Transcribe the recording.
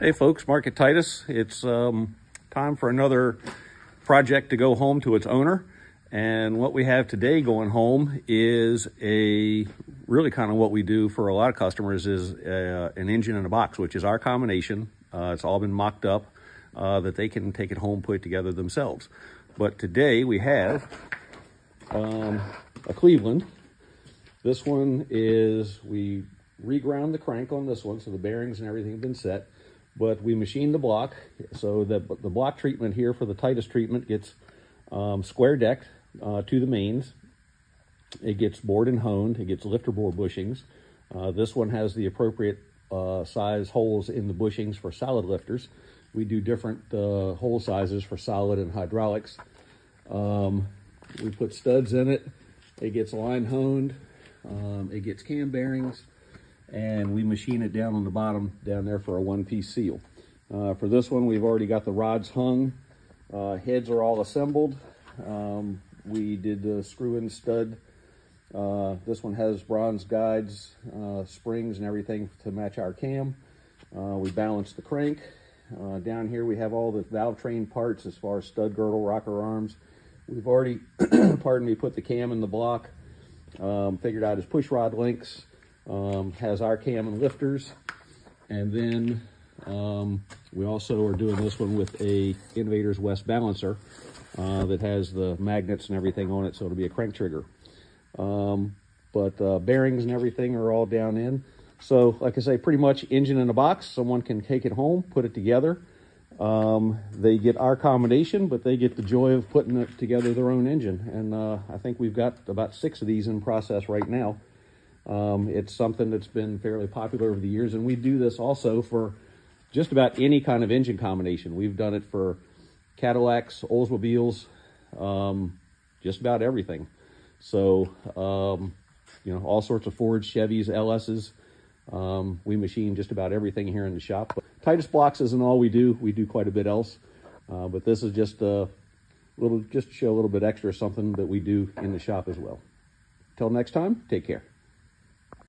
Hey folks, Mark Titus. It's um, time for another project to go home to its owner. And what we have today going home is a really kind of what we do for a lot of customers is uh, an engine in a box, which is our combination. Uh, it's all been mocked up uh, that they can take it home, put it together themselves. But today we have um, a Cleveland. This one is, we reground the crank on this one, so the bearings and everything have been set but we machine the block so that the block treatment here for the Titus treatment gets um, square decked uh, to the mains. It gets bored and honed. It gets lifter bore bushings. Uh, this one has the appropriate uh, size holes in the bushings for solid lifters. We do different uh, hole sizes for solid and hydraulics. Um, we put studs in it. It gets line honed. Um, it gets cam bearings and we machine it down on the bottom down there for a one-piece seal. Uh, for this one, we've already got the rods hung. Uh, heads are all assembled. Um, we did the screw-in stud. Uh, this one has bronze guides, uh, springs, and everything to match our cam. Uh, we balanced the crank. Uh, down here, we have all the valve train parts as far as stud girdle, rocker arms. We've already, pardon me, put the cam in the block. Um, figured out his push rod links um, has our cam and lifters. And then um, we also are doing this one with a Innovators West balancer uh, that has the magnets and everything on it, so it'll be a crank trigger. Um, but uh, bearings and everything are all down in. So, like I say, pretty much engine in a box. Someone can take it home, put it together. Um, they get our combination, but they get the joy of putting it together their own engine. And uh, I think we've got about six of these in process right now. Um, it's something that's been fairly popular over the years, and we do this also for just about any kind of engine combination. We've done it for Cadillacs, Oldsmobiles, um, just about everything. So, um, you know, all sorts of Fords, Chevys, LSs. Um, we machine just about everything here in the shop. But Titus blocks isn't all we do. We do quite a bit else. Uh, but this is just a little, just to show a little bit extra something that we do in the shop as well. Till next time, take care.